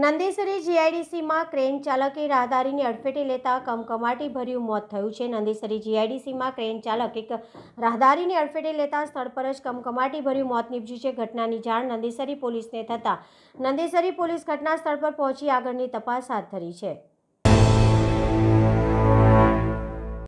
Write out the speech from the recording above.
Nandesari જીઆઈડીસીમાં crane ચાલકે રાહદારીની અડફેટે લેતા કમકમાટી ભર્યું મોત થયું છે. નંદેસરી જીઆઈડીસીમાં ક્રેન ચાલક એક રાહદારીની અડફેટે લેતા સ્થળ પર જ કમકમાટી ભર્યું મોત નીપજ્યું છે. ઘટનાની જાણ નંદેસરી પોલીસને થતાં નંદેસરી પોલીસ ઘટના સ્થળ પર પહોંચી આગળની તપાસ હાથ ધરી છે.